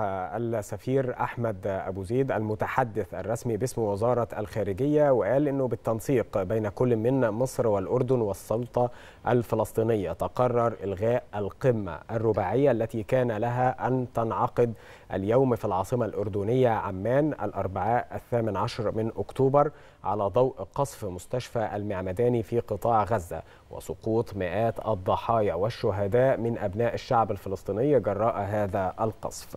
السفير أحمد أبو زيد المتحدث الرسمي باسم وزارة الخارجية وقال أنه بالتنسيق بين كل من مصر والأردن والسلطة الفلسطينية تقرر إلغاء القمة الرباعية التي كان لها أن تنعقد اليوم في العاصمة الأردنية عمان الأربعاء الثامن عشر من أكتوبر على ضوء قصف مستشفى المعمداني في قطاع غزة وسقوط مئات الضحايا والشهداء من أبناء الشعب الفلسطيني جراء هذا القصف.